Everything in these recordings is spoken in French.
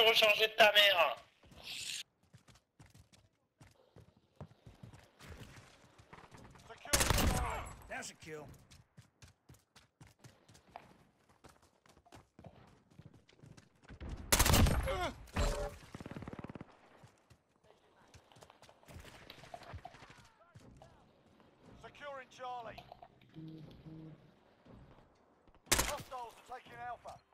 se recharger de ta mère. That's Securing Charlie. Hostiles are taking Alpha.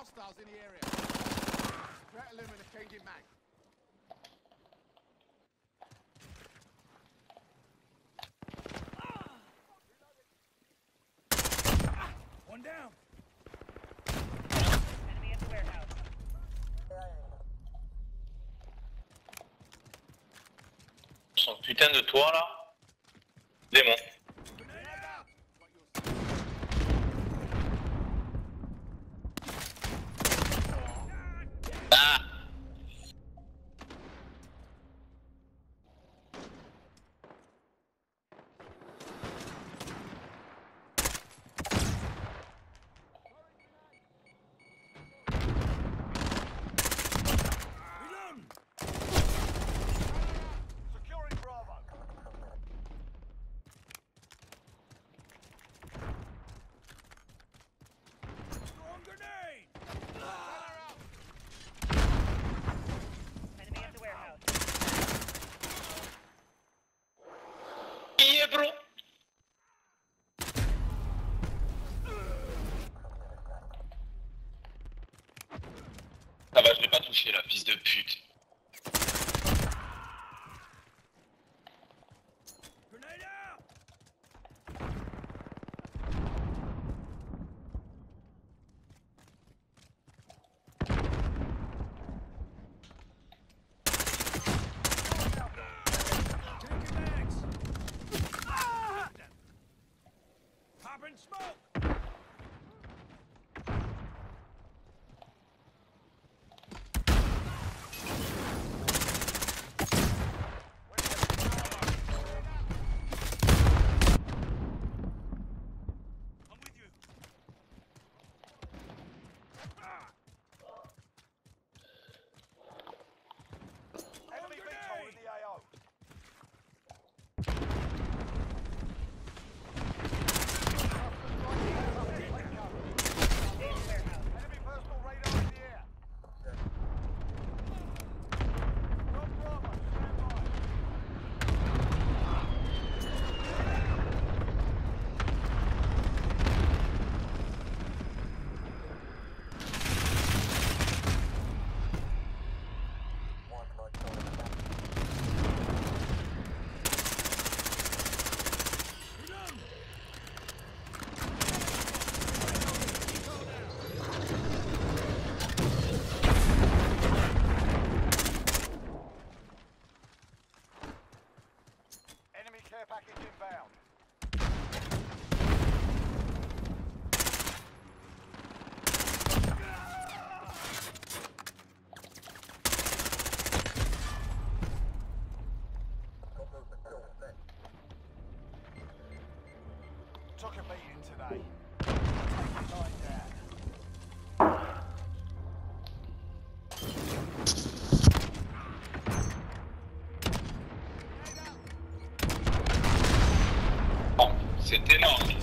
Hostiles in the area. Threat eliminated. Changing mag. One down. Enemy at the warehouse. Oh, putain de toit là. Démon. De pute. C'était énorme.